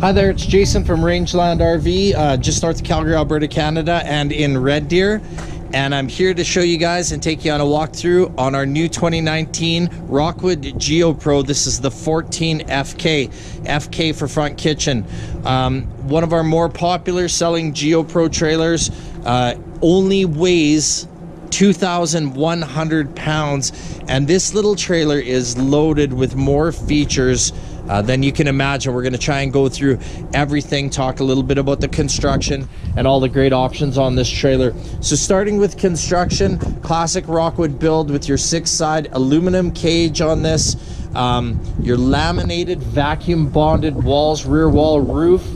Hi there, it's Jason from Rangeland RV, uh, just north of Calgary, Alberta, Canada, and in Red Deer. And I'm here to show you guys and take you on a walkthrough on our new 2019 Rockwood GeoPro. This is the 14FK, FK for front kitchen. Um, one of our more popular selling GeoPro trailers, uh, only weighs 2,100 pounds, and this little trailer is loaded with more features uh, then you can imagine we're going to try and go through everything, talk a little bit about the construction and all the great options on this trailer. So starting with construction, classic Rockwood build with your six side aluminum cage on this, um, your laminated vacuum bonded walls, rear wall roof,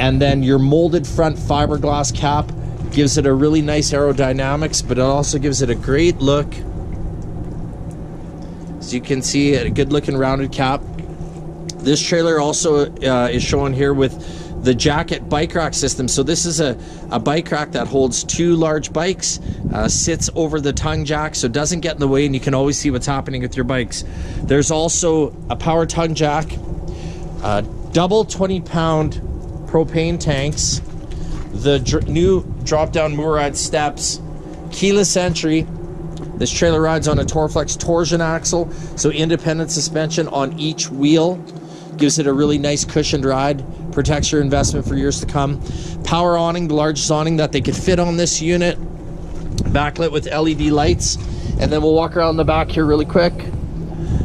and then your molded front fiberglass cap gives it a really nice aerodynamics, but it also gives it a great look. As you can see, a good looking rounded cap this trailer also uh, is shown here with the Jack-It bike rack system. So this is a, a bike rack that holds two large bikes, uh, sits over the tongue jack, so doesn't get in the way and you can always see what's happening with your bikes. There's also a power tongue jack, uh, double 20 pound propane tanks, the dr new drop down MORryde steps, keyless entry, this trailer rides on a Torflex torsion axle, so independent suspension on each wheel gives it a really nice cushioned ride, protects your investment for years to come. Power awning, the largest awning that they could fit on this unit, backlit with LED lights. And then we'll walk around the back here really quick.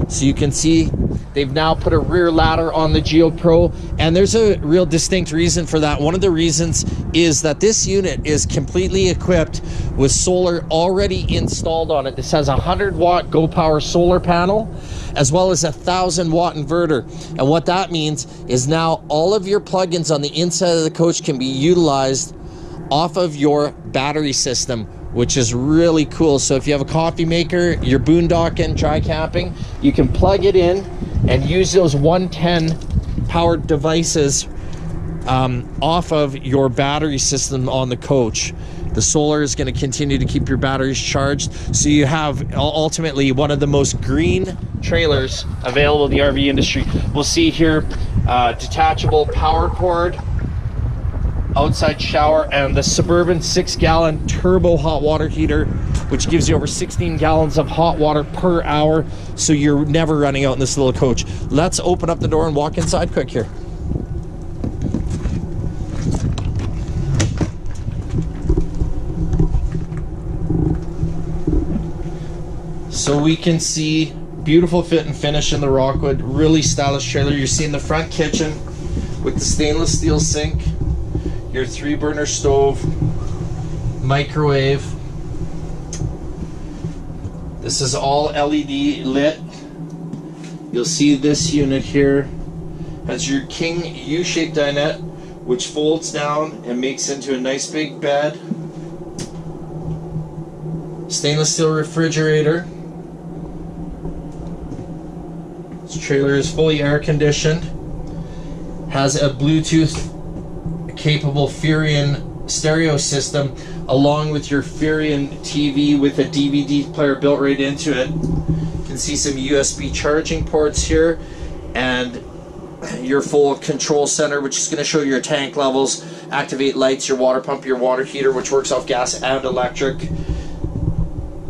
So you can see they've now put a rear ladder on the Geo Pro, and there's a real distinct reason for that. One of the reasons is that this unit is completely equipped with solar already installed on it. This has a 100 watt Go Power solar panel as well as a thousand watt inverter. And what that means is now all of your plugins on the inside of the coach can be utilized off of your battery system which is really cool. So if you have a coffee maker, you're boondocking, dry camping, you can plug it in and use those 110 powered devices um, off of your battery system on the coach. The solar is going to continue to keep your batteries charged. So you have ultimately one of the most green trailers available in the RV industry. We'll see here uh, detachable power cord, outside shower, and the Suburban six gallon turbo hot water heater, which gives you over 16 gallons of hot water per hour. So you're never running out in this little coach. Let's open up the door and walk inside quick here. So we can see beautiful fit and finish in the Rockwood, really stylish trailer. You're seeing the front kitchen with the stainless steel sink, your three burner stove, microwave. This is all LED lit. You'll see this unit here has your king U-shaped dinette which folds down and makes into a nice big bed. Stainless steel refrigerator. This trailer is fully air conditioned, has a Bluetooth capable Furrion stereo system along with your Furrion TV with a DVD player built right into it. You can see some USB charging ports here and your full control center which is going to show your tank levels, activate lights, your water pump, your water heater which works off gas and electric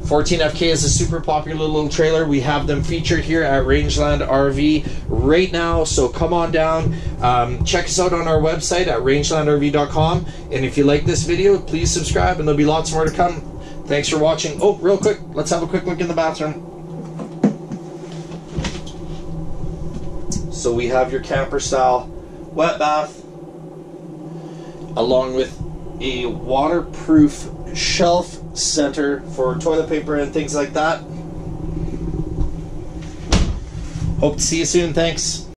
14FK is a super popular little trailer. We have them featured here at Rangeland RV right now. So come on down. Um, check us out on our website at rangelandrv.com. And if you like this video, please subscribe and there'll be lots more to come. Thanks for watching. Oh, real quick, let's have a quick look in the bathroom. So we have your camper style wet bath along with a waterproof shelf center for toilet paper and things like that. Hope to see you soon. Thanks.